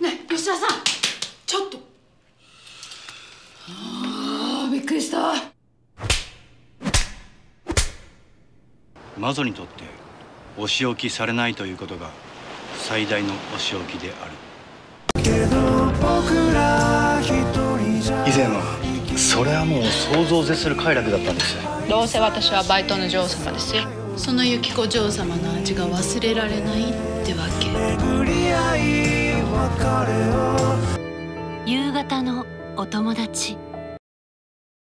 ね吉田さん。ちょっと。あーびっくりした。魔女にとってお仕置きされないということが最大のお仕置きである。以前はそれはもう想像を絶する快楽だったんです。どうせ私はバイトの女王様ですよ。その雪子嬢様の味が忘れられないってわけ夕方のお友達。